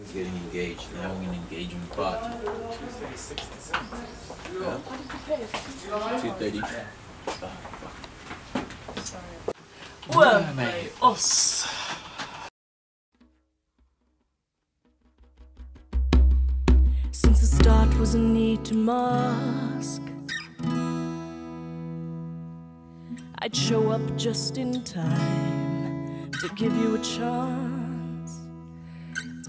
He's getting engaged. They're having an engagement party. Yeah. Two thirty. Well, us. Since the start was a need to mask. I'd show up just in time to give you a chance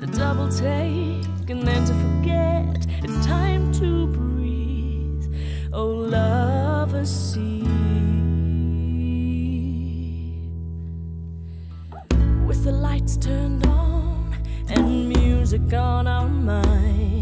to double take and then to forget. It's time to breathe. Oh, love a sea. With the lights turned on and music on our minds.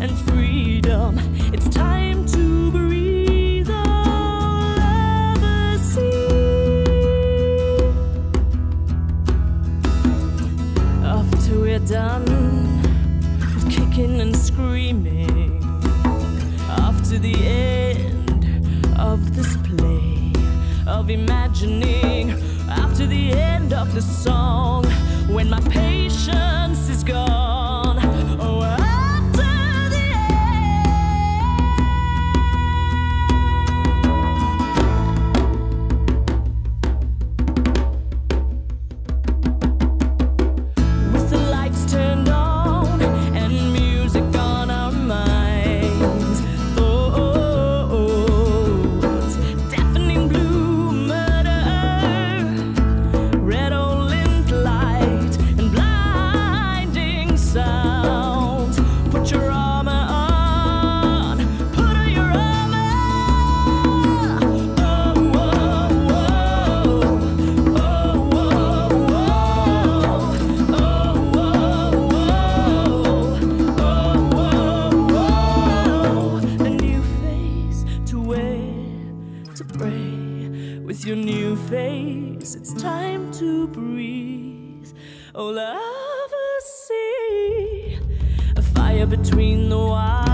And freedom? It's time to breathe all over sea. after we're done with kicking and screaming, after the end of this play of imagining, after the end of the song, when my patience your new face, it's time to breathe. Oh, love a sea, a fire between the wild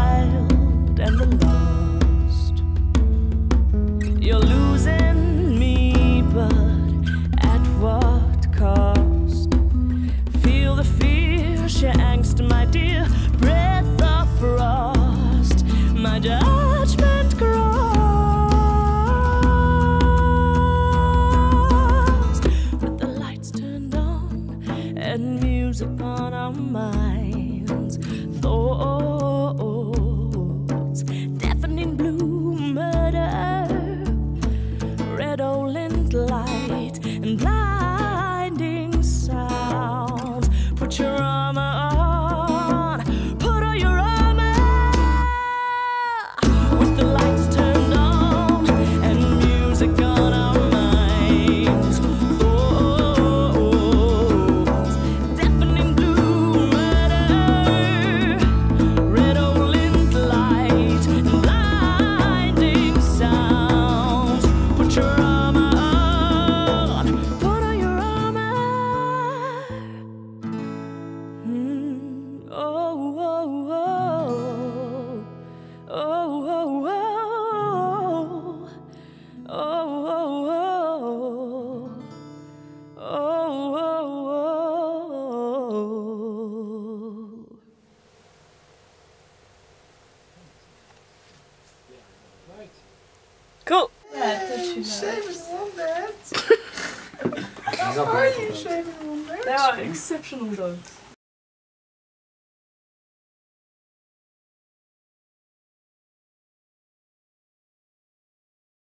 life. Cool. Yeah, Seamus Lambert. How are you, Seamus Lambert? They are exceptional dogs.